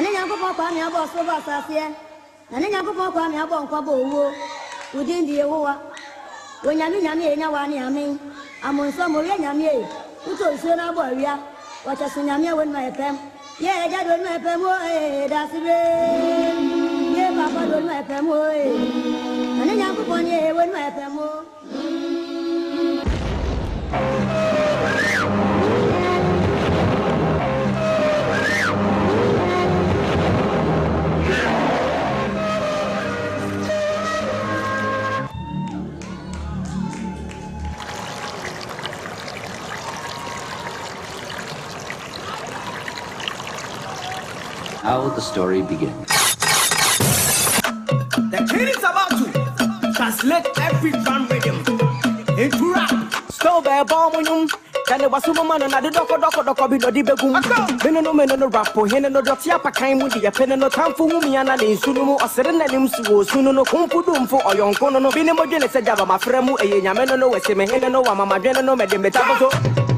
ɛne nyankopɔn kwa me abɔ ɔsoro bɔ asaseɛ ɛne nyankopɔn kwa me abɔ nkwa bɔ owuo wo din de yehowa onyame nyame yɛ nya wa ne ame amonsɔ ɔyɛ nyame ye. Wotɔ nsuo no abɔ awia. Wɔkyɛ so nyame a wɔnum ayɛ pɛm yɛ agya de onum ayɛ pɛm o ee daase bee yɛ papa de onum ayɛ pɛm o ee ɛne nyankopɔn ne yɛ wɔnum ayɛ pɛm o How the story begins. The king is about to translate every drum rhythm into rap. Stove a bomb on you. Kane wasu mo mano na de doko doko doko bi no di begum. Bene no meno no rapo hene no doti apa kan mu di pene no tamfo hu mi ana le nsunu mu osere na nim su wo sunu no kumpu dum fo oyonko no no bine mo dwene se jaba mafrɛ mu eye nyame no no wese me hene no wa mama dwene no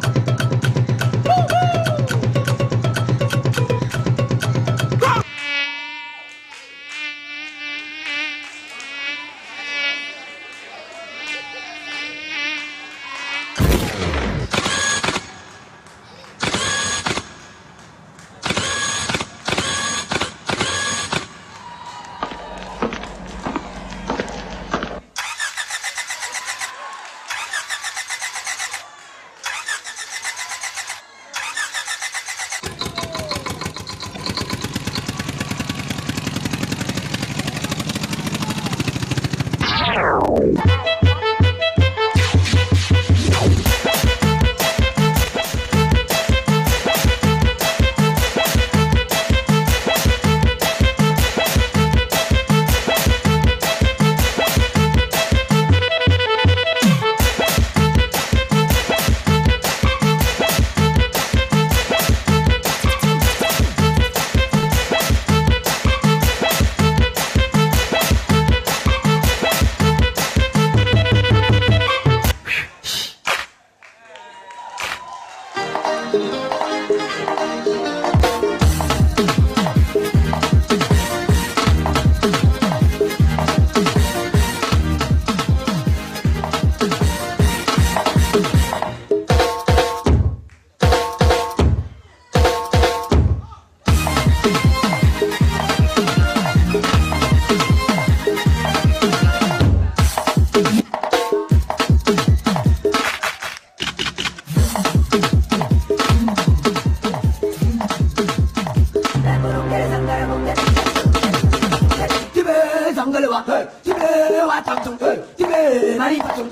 Wow. 了哇，嘿，一百万当中，嘿，一百万里当，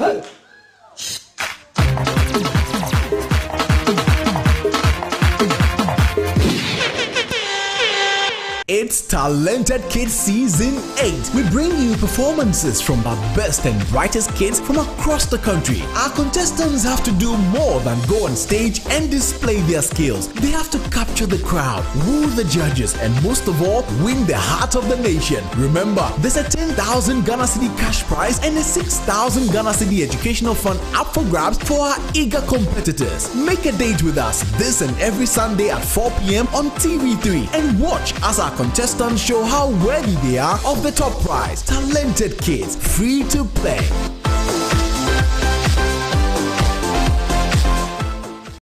Talented Kids Season 8. We bring you performances from our best and brightest kids from across the country. Our contestants have to do more than go on stage and display their skills. They have to capture the crowd, woo the judges, and most of all, win the heart of the nation. Remember, there's a 10,000 Ghana cedi cash prize and a 6,000 Ghana cedi educational fund up for grabs for our eager competitors. Make a date with us this and every Sunday at 4 p.m. on TV3 and watch as our contestants show how worthy they are of the top prize. Talented kids, free to play.